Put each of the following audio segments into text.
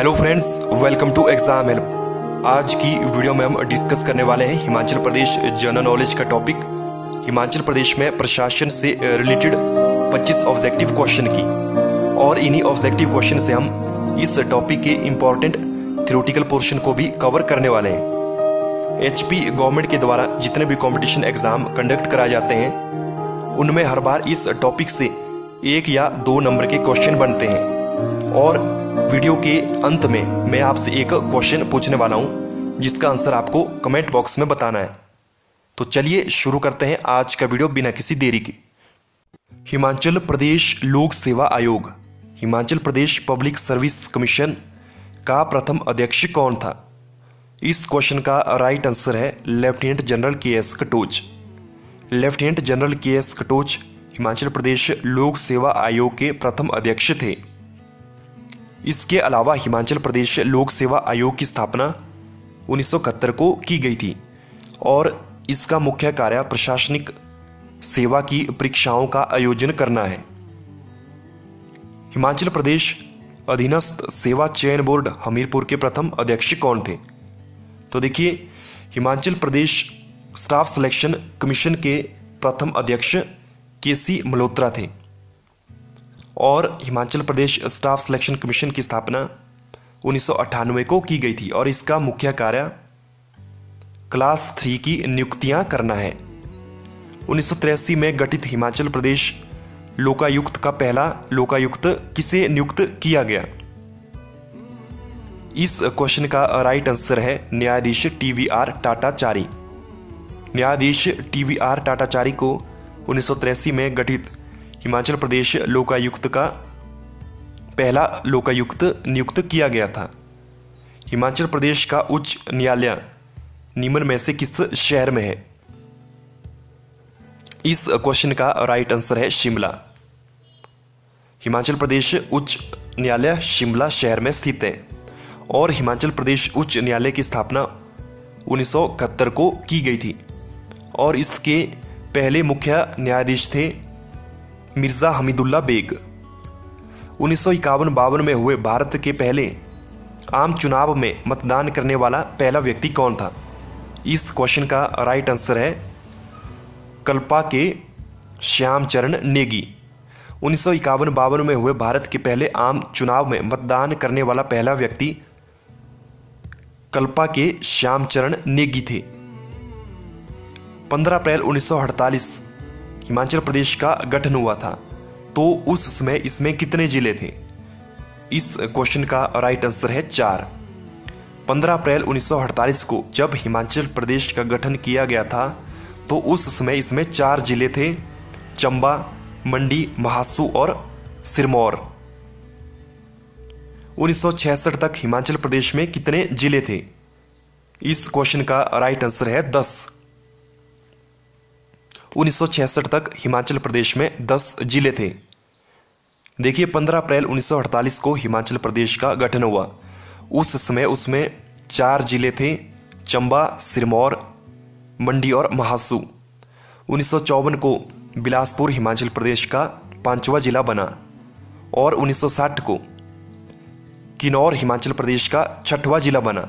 Hello friends welcome to exam help आज की video में हम डिस्कस करने वाले हैं हिमाचल प्रदेश जनरल नॉलेज का टॉपिक हिमाचल प्रदेश में प्रशासन से रिलेटेड 25 ऑब्जेक्टिव क्वेश्चन की। और इन्हीं ऑब्जेक्टिव क्वेश्चन से हम इस टॉपिक के इम्पोर्टेंट थ्योरेटिकल पोर्शन को भी कवर करने वाले हैं। एचपी गवर्नमेंट के द्वारा जितने भी कॉम्पिटिशन एग्ज़ाम कंडक्ट कराए जाते हैं, उनमें हर बार इस टॉपिक से एक या दो नंबर के क्वेश्चन बनते हैं। और वीडियो के अंत में मैं आपसे एक क्वेश्चन पूछने वाला हूँ, जिसका आंसर आपको कमेंट बॉक्स में बताना है। तो चलिए शुरू करते हैं आज का वीडियो बिना किसी देरी के। हिमाचल प्रदेश लोक सेवा आयोग, Himachal Pradesh public service commission का प्रथम अध्यक्ष कौन था? इस क्वेश्चन का राइट आंसर है lieutenant general K S Katoch. Lieutenant general K S Katoch Himachal Pradesh लोक सेवा आयोग के प्रथम अध्यक्ष थे। इसके अलावा हिमाचल प्रदेश लोक सेवा आयोग की स्थापना उन्नीस सौ इकहत्तर को की गई थी और इसका मुख्य कार्य प्रशासनिक सेवा की परीक्षाओं का आयोजन करना है। हिमाचल प्रदेश अधीनस्थ सेवा चयन बोर्ड हमीरपुर के प्रथम अध्यक्ष कौन थे? तो देखिए, Himachal Pradesh staff selection commission के प्रथम अध्यक्ष के सी मल्होत्रा थे। और Himachal Pradesh staff selection commission की स्थापना उन्नीस सौ अट्ठानवे को की गई थी और इसका मुख्य कार्य क्लास थ्री की नियुक्तियाँ करना है। उन्नीस में गठित हिमाचल प्रदेश लोकायुक्त का पहला लोकायुक्त किसे नियुक्त किया गया? इस क्वेश्चन का राइट आंसर है न्यायाधीश टीवीआर टाटाचारी। न्यायाधीश टीवीआर टाटाचारी को उन्नीस में गठित हिमाचल प्रदेश लोकायुक्त का पहला लोकायुक्त नियुक्त किया गया था। हिमाचल प्रदेश का उच्च न्यायालय निम्न में से किस शहर में है? इस क्वेश्चन का राइट आंसर है शिमला। हिमाचल प्रदेश उच्च न्यायालय शिमला शहर में स्थित है और हिमाचल प्रदेश उच्च न्यायालय की स्थापना उन्नीस को की गई थी और इसके पहले मुख्य न्यायाधीश थे मिर्ज़ा हमीदुल्ला बेग। उन्नीस सौ इक्यावन बावन में हुए भारत के पहले आम चुनाव में मतदान करने वाला पहला व्यक्ति कौन था? इस क्वेश्चन का राइट आंसर है कल्पा के श्यामचरण नेगी। उन्नीस सौ इक्यावन बावन में हुए भारत के पहले आम चुनाव में मतदान करने वाला पहला व्यक्ति कल्पा के श्यामचरण नेगी थे। 15 अप्रैल उन्नीस सौ अड़तालीस हिमाचल प्रदेश का गठन हुआ था। तो उस समय इसमें कितने ज़िले थे? इस क्वेश्चन का राइट आंसर है चार। 15 अप्रैल 1948 को जब हिमाचल प्रदेश का गठन किया गया था तो उस समय इसमें चार ज़िले थे, चंबा, मंडी, महासू और सिरमौर। 1966 तक हिमाचल प्रदेश में कितने ज़िले थे? इस क्वेश्चन का राइट आंसर है दस। 1966 तक हिमाचल प्रदेश में 10 ज़िले थे। देखिए 15 अप्रैल 1948 को हिमाचल प्रदेश का गठन हुआ। उस समय उसमें चार ज़िले थे, चंबा, सिरमौर, मंडी और महासू। उन्नीस सौ चौवन को बिलासपुर हिमाचल प्रदेश का पांचवा जिला बना और 1960 को किन्नौर हिमाचल प्रदेश का छठवां जिला बना।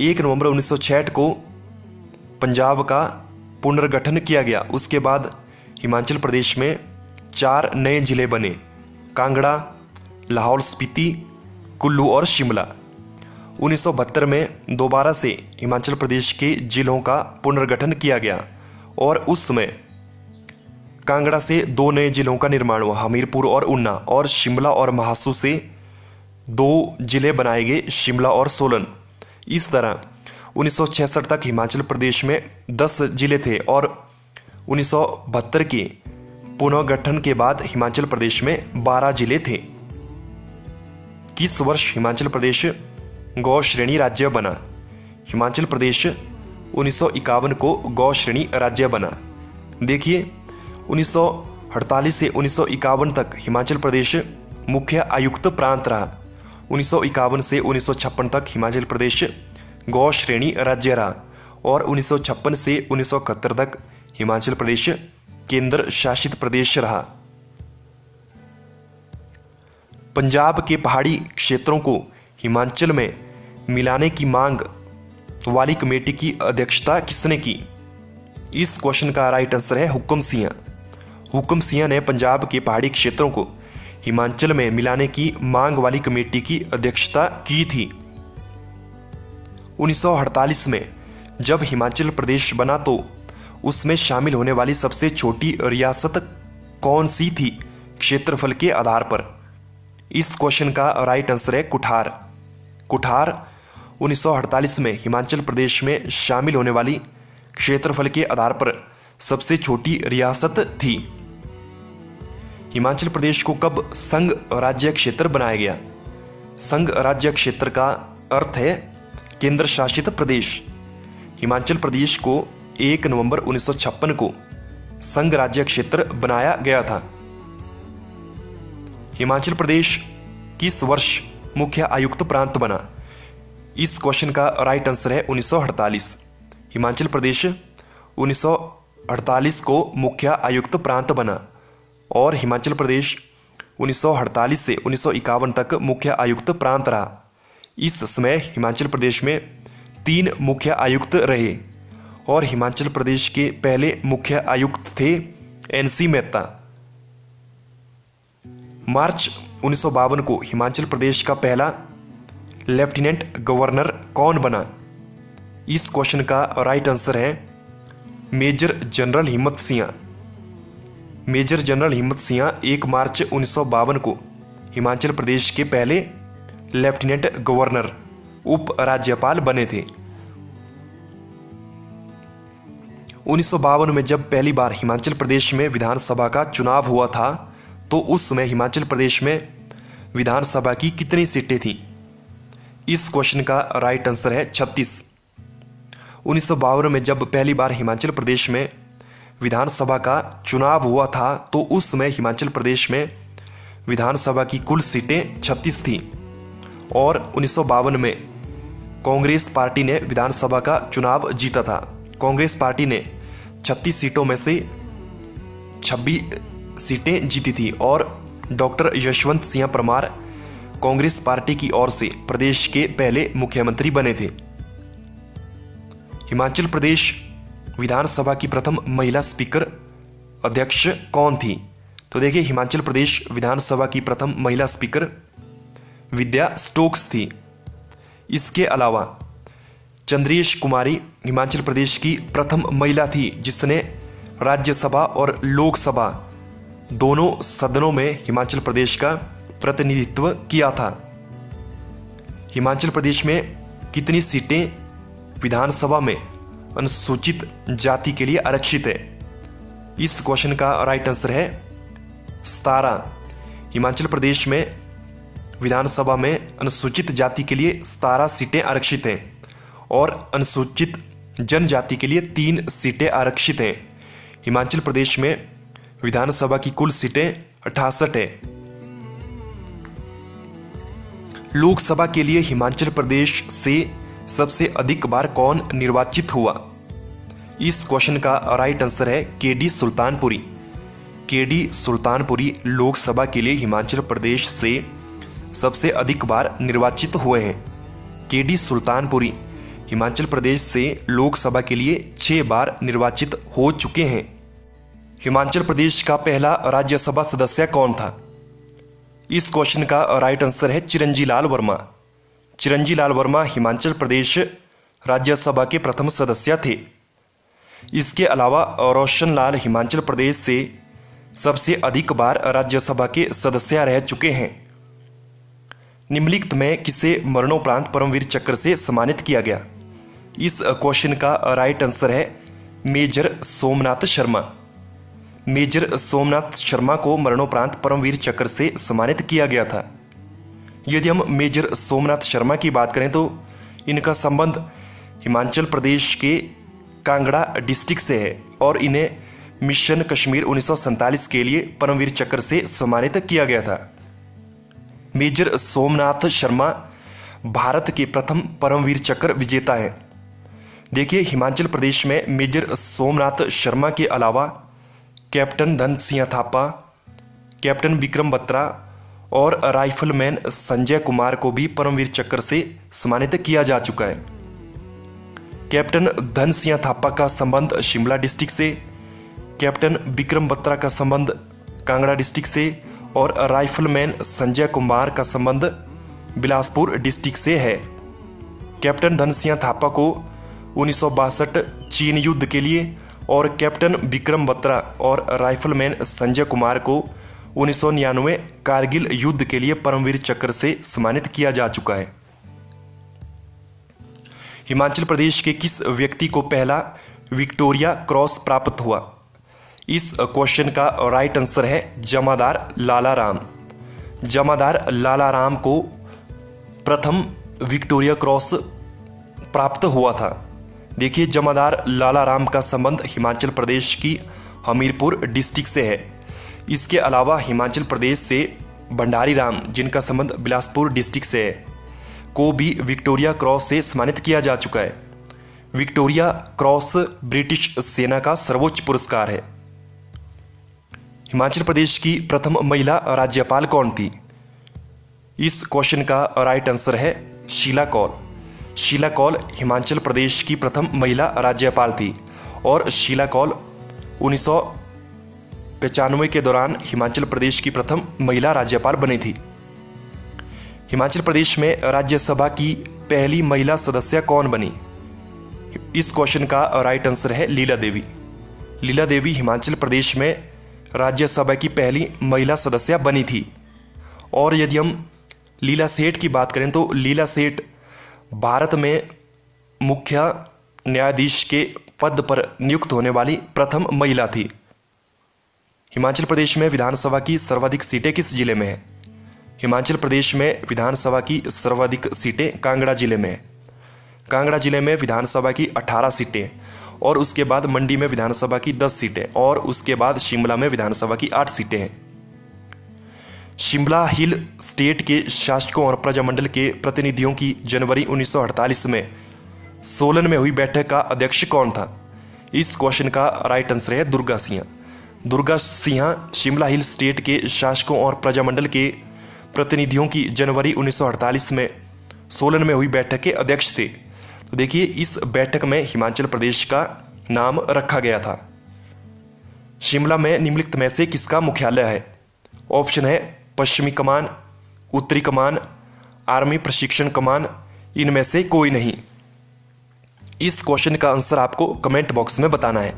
एक नवंबर 1966 को पंजाब का पुनर्गठन किया गया। उसके बाद हिमाचल प्रदेश में चार नए ज़िले बने। कांगड़ा, लाहौल स्पीति, कुल्लू और शिमला। उन्नीस सौ बहत्तर में दोबारा से हिमाचल प्रदेश के जिलों का पुनर्गठन किया गया और उस समय कांगड़ा से दो नए जिलों का निर्माण हुआ। हमीरपुर और उन्ना और शिमला और महासू से दो ज़िले बनाए गए, शिमला और सोलन। इस तरह 1966 तक हिमाचल प्रदेश में 10 ज़िले थे और उन्नीस सौ बहत्तर के पुनर्गठन के बाद हिमाचल प्रदेश में 12 ज़िले थे। किस वर्ष हिमाचल प्रदेश गौ श्रेणी राज्य बना? हिमाचल प्रदेश उन्नीस सौ इक्यावन को गौ श्रेणी राज्य बना। देखिए, उन्नीस सौ अड़तालीस से उन्नीस सौ इक्यावन तक हिमाचल प्रदेश मुख्य आयुक्त प्रांत रहा। उन्नीस सौ इक्यावन से उन्नीस सौ छप्पन तक हिमाचल प्रदेश गौ श्रेणी राज्य रहा और उन्नीस सौ छप्पन से उन्नीस सौ इकहत्तर तक हिमाचल प्रदेश केंद्र शासित प्रदेश रहा। पंजाब के पहाड़ी क्षेत्रों को हिमाचल में मिलाने की मांग वाली कमेटी की अध्यक्षता किसने की? इस क्वेश्चन का राइट आंसर है हुक्म सिंह। हुक्म सिंह ने पंजाब के पहाड़ी क्षेत्रों को हिमाचल में मिलाने की मांग वाली कमेटी की अध्यक्षता की थी। 1948 में, जब हिमाचल प्रदेश बना तो उसमें शामिल होने वाली सबसे छोटी रियासत कौन सी थी क्षेत्रफल के आधार पर? इस क्वेश्चन का राइट आंसर है कुठार। कुठार 1948 में हिमाचल प्रदेश में शामिल होने वाली क्षेत्रफल के आधार पर सबसे छोटी रियासत थी। हिमाचल प्रदेश को कब संघ राज्य क्षेत्र बनाया गया? संघ राज्य क्षेत्र का अर्थ है केंद्र शासित प्रदेश। हिमाचल प्रदेश को 1 नवंबर 1956 को संघ राज्य क्षेत्र बनाया गया था। हिमाचल प्रदेश किस वर्ष मुख्य आयुक्त प्रांत बना? इस क्वेश्चन का राइट आंसर है 1948 हिमाचल प्रदेश 1948 को मुख्य आयुक्त प्रांत बना और हिमाचल प्रदेश 1948 से उन्नीस सौ इक्यावन तक मुख्य आयुक्त प्रांत रहा। इस समय हिमाचल प्रदेश में तीन मुख्य आयुक्त रहे और हिमाचल प्रदेश के पहले मुख्य आयुक्त थे एनसी मेहता। मार्च उन्नीस सौ बावन को हिमाचल प्रदेश का पहला लेफ्टिनेंट गवर्नर कौन बना? इस क्वेश्चन का राइट आंसर है major general Himmat Singh. Major general Himmat Singh एक मार्च उन्नीस सौ बावन को हिमाचल प्रदेश के पहले लेफ्टिनेंट गवर्नर उप राज्यपाल बने थे। उन्नीस सौ बावन में जब पहली बार हिमाचल प्रदेश में विधानसभा का चुनाव हुआ था तो उस समय हिमाचल प्रदेश में विधानसभा की कितनी सीटें थीं? इस क्वेश्चन का राइट आंसर है छत्तीस। उन्नीस में जब पहली बार हिमाचल प्रदेश में विधानसभा का चुनाव हुआ था तो उस समय हिमाचल प्रदेश में विधानसभा की कुल सीटें 36 थी। और उन्नीस सौ बावन में कांग्रेस पार्टी ने विधानसभा का चुनाव जीता था। कांग्रेस पार्टी ने 36 सीटों में से 26 सीटें जीती थी और डॉक्टर यशवंत सिंह परमार कांग्रेस पार्टी की ओर से प्रदेश के पहले मुख्यमंत्री बने थे। हिमाचल प्रदेश विधानसभा की प्रथम महिला स्पीकर अध्यक्ष कौन थी? तो देखिए, हिमाचल प्रदेश विधानसभा की प्रथम महिला स्पीकर विद्या स्टोक्स थी। इसके अलावा चंद्रेश कुमारी हिमाचल प्रदेश की प्रथम महिला थी, जिसने राज्यसभा और लोकसभा दोनों सदनों में हिमाचल प्रदेश का प्रतिनिधित्व किया था। हिमाचल प्रदेश में कितनी सीटें विधानसभा में अनुसूचित जाति के लिए आरक्षित है? इस क्वेश्चन का राइट आंसर है सतारह हिमाचल प्रदेश में विधानसभा में अनुसूचित जाति के लिए सतारह सीटें आरक्षित हैं और अनुसूचित जनजाति के लिए तीन सीटें आरक्षित हैं। हिमाचल प्रदेश में विधानसभा की कुल सीटें अठासठ है। लोकसभा के लिए हिमाचल प्रदेश से सबसे अधिक बार कौन निर्वाचित हुआ? इस क्वेश्चन का राइट आंसर है के डी सुल्तानपुरी। के डी सुल्तानपुरी लोकसभा के लिए हिमाचल प्रदेश से सबसे अधिक बार निर्वाचित हुए हैं। के डी सुल्तानपुरी, हिमाचल प्रदेश से लोकसभा के लिए छह बार निर्वाचित हो चुके हैं। हिमाचल प्रदेश का पहला राज्यसभा सदस्य कौन था? इस क्वेश्चन का राइट आंसर है चिरंजी लाल वर्मा। चिरंजी लाल वर्मा हिमाचल प्रदेश राज्यसभा के प्रथम सदस्य थे। इसके अलावा रोशन लाल हिमाचल प्रदेश से सबसे अधिक बार राज्यसभा के सदस्य रह चुके हैं। निम्नलिखित में किसे मरणोपरांत परमवीर चक्र से सम्मानित किया गया? इस क्वेश्चन का राइट आंसर है मेजर सोमनाथ शर्मा। मेजर सोमनाथ शर्मा को मरणोपरांत परमवीर चक्र से सम्मानित किया गया था। यदि हम मेजर सोमनाथ शर्मा की बात करें तो इनका संबंध हिमाचल प्रदेश के कांगड़ा डिस्ट्रिक्ट से है और इन्हें मिशन कश्मीर उन्नीस सौ सैंतालीस के लिए परमवीर चक्र से सम्मानित किया गया था। मेजर सोमनाथ शर्मा भारत के प्रथम परमवीर चक्र विजेता हैं। देखिए, हिमाचल प्रदेश में मेजर सोमनाथ शर्मा के अलावा कैप्टन धन सिंह थापा, कैप्टन विक्रम बत्रा और राइफलमैन संजय कुमार को भी परमवीर चक्र से सम्मानित किया जा चुका है। कैप्टन धन सिंह थापा का संबंध शिमला डिस्ट्रिक्ट से, कैप्टन विक्रम बत्रा का संबंध कांगड़ा डिस्ट्रिक्ट से और राइफलमैन संजय कुमार का संबंध बिलासपुर डिस्ट्रिक्ट से है। कैप्टन धनसिंह थापा को उन्नीस सौ बासठ चीन युद्ध के लिए और कैप्टन विक्रम बत्रा और राइफलमैन संजय कुमार को उन्नीस सौ निन्यानवे कारगिल युद्ध के लिए परमवीर चक्र से सम्मानित किया जा चुका है। हिमाचल प्रदेश के किस व्यक्ति को पहला विक्टोरिया क्रॉस प्राप्त हुआ? इस क्वेश्चन का राइट आंसर है जमादार लाला राम जमादार लाला राम को प्रथम विक्टोरिया क्रॉस प्राप्त हुआ था। देखिए, जमादार लाला राम का संबंध हिमाचल प्रदेश की हमीरपुर डिस्ट्रिक्ट से है। इसके अलावा हिमाचल प्रदेश से भंडारी राम जिनका संबंध बिलासपुर डिस्ट्रिक्ट से है, को भी विक्टोरिया क्रॉस से सम्मानित किया जा चुका है। विक्टोरिया क्रॉस ब्रिटिश सेना का सर्वोच्च पुरस्कार है। हिमाचल प्रदेश की प्रथम महिला राज्यपाल कौन थी? इस क्वेश्चन का राइट आंसर है शीला कौल। शीला कौल हिमाचल प्रदेश की प्रथम महिला राज्यपाल थी और शीला कौल उन्नीस के दौरान हिमाचल प्रदेश की प्रथम महिला राज्यपाल बनी थी। हिमाचल प्रदेश में राज्यसभा की पहली महिला सदस्य कौन बनी? इस क्वेश्चन का राइट आंसर है लीला देवी। लीला देवी हिमाचल प्रदेश में राज्यसभा की पहली महिला सदस्य बनी थी। और यदि हम लीला सेठ की बात करें तो लीला सेठ भारत में मुख्य न्यायाधीश के पद पर नियुक्त होने वाली प्रथम महिला थी। हिमाचल प्रदेश में विधानसभा की सर्वाधिक सीटें किस ज़िले में हैं? हिमाचल प्रदेश में विधानसभा की सर्वाधिक सीटें कांगड़ा ज़िले में है। कांगड़ा ज़िले में विधानसभा की 18 सीटें और उसके बाद मंडी में विधानसभा की 10 सीटें और उसके बाद शिमला में विधानसभा की आठ सीटें हैं। शिमला हिल स्टेट के शासकों और प्रजामंडल के प्रतिनिधियों की जनवरी 1948 में सोलन में हुई बैठक का अध्यक्ष कौन था? इस क्वेश्चन का राइट आंसर है दुर्गा सिंह। दुर्गा सिंह शिमला हिल स्टेट के शासकों और प्रजामंडल के प्रतिनिधियों की जनवरी 1948 में सोलन में हुई बैठक के अध्यक्ष थे। तो देखिए, इस बैठक में हिमाचल प्रदेश का नाम रखा गया था। शिमला में निम्नलिखित में से किसका मुख्यालय है? ऑप्शन है पश्चिमी कमान, उत्तरी कमान, आर्मी प्रशिक्षण कमान, इनमें से कोई नहीं। इस क्वेश्चन का आंसर आपको कमेंट बॉक्स में बताना है।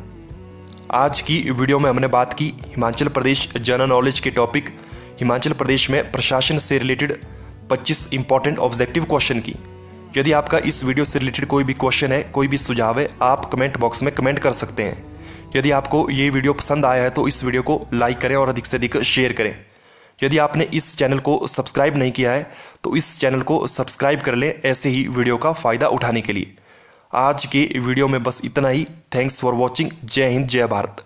आज की वीडियो में हमने बात की हिमाचल प्रदेश जनरल नॉलेज के टॉपिक, हिमाचल प्रदेश में प्रशासन से रिलेटेड 25 इंपॉर्टेंट ऑब्जेक्टिव क्वेश्चन की। यदि आपका इस वीडियो से रिलेटेड कोई भी क्वेश्चन है, कोई भी सुझाव है, आप कमेंट बॉक्स में कमेंट कर सकते हैं। यदि आपको ये वीडियो पसंद आया है तो इस वीडियो को लाइक करें और अधिक से अधिक शेयर करें। यदि आपने इस चैनल को सब्सक्राइब नहीं किया है तो इस चैनल को सब्सक्राइब कर लें ऐसे ही वीडियो का फ़ायदा उठाने के लिए। आज के वीडियो में बस इतना ही। थैंक्स फॉर वॉचिंग जय हिंद, जय भारत।